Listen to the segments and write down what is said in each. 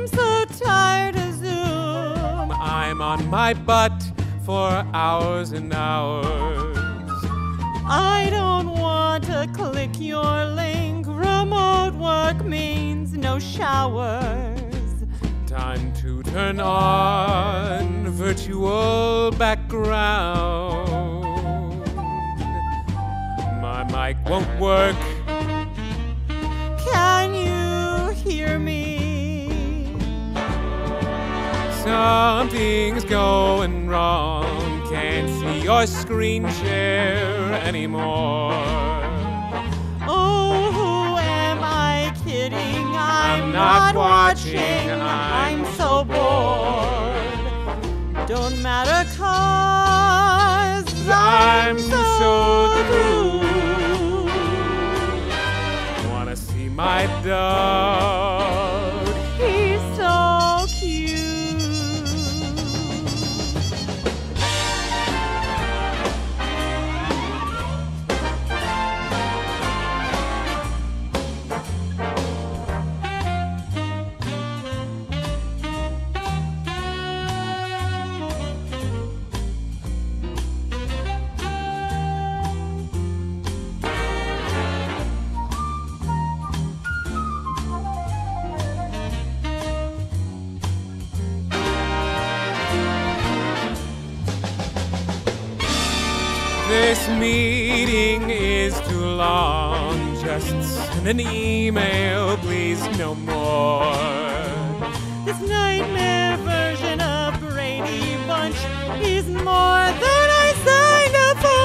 I'm so tired of Zoom. I'm on my butt for hours and hours. I don't want to click your link. Remote work means no showers. Time to turn on virtual background. My mic won't work. Something's going wrong. Can't see your screen share anymore. Oh, who am I kidding? I'm, I'm not watching, I'm, I'm so bored. Don't matter cause I'm, I'm so, so through. Wanna see my dog? This meeting is too long. Just send an email, please, no more. This nightmare version of Brady Bunch is more than I signed up for.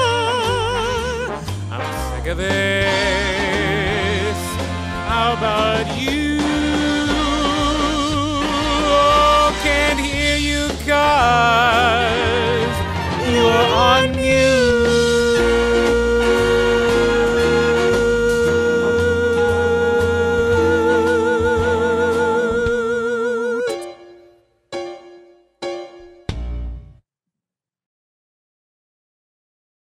I'm sick of this. How about you?